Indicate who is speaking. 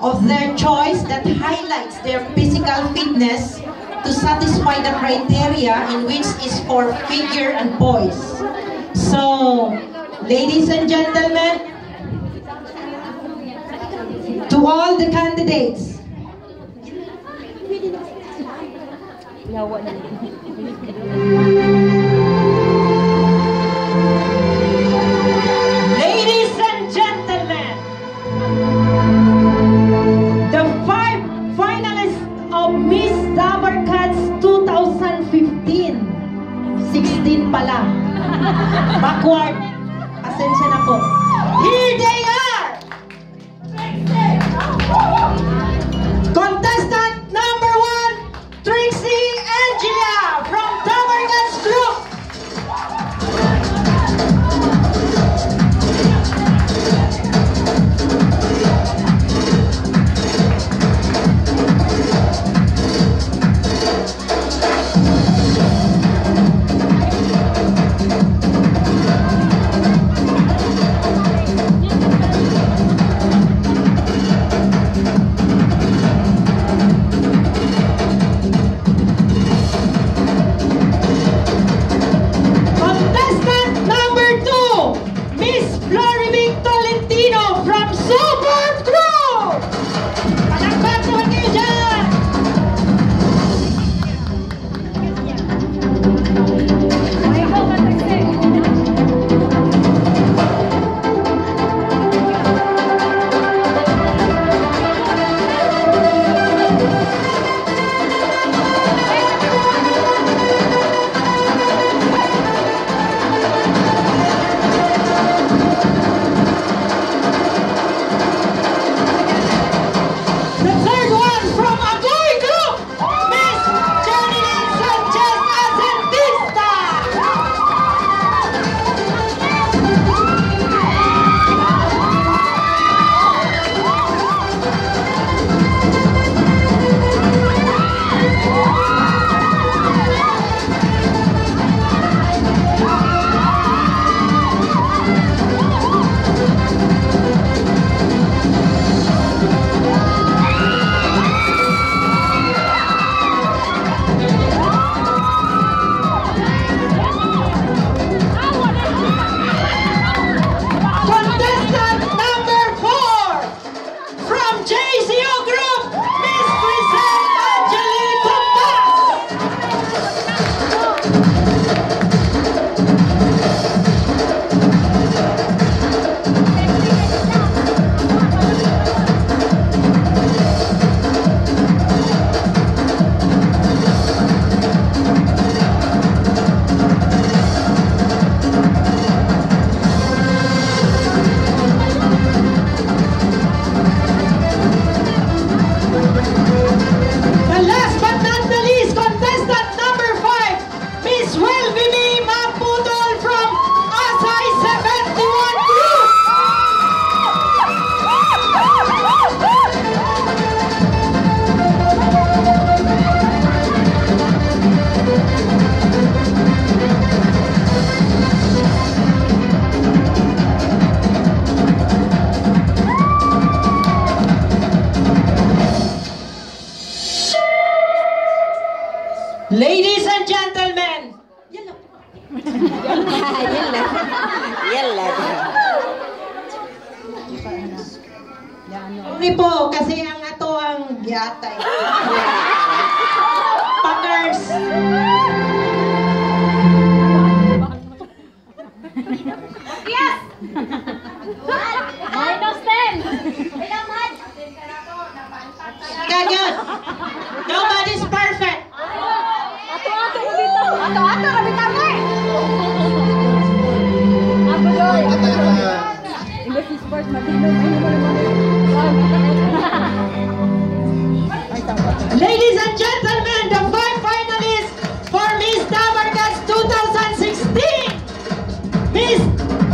Speaker 1: of their choice that highlights their physical fitness to satisfy the criteria in which is for figure and voice. So, ladies and gentlemen, to all the candidates. What? Thank you.
Speaker 2: يلا يلا
Speaker 1: Sorry po, kasi ang ato ang yata. Packers! Peace!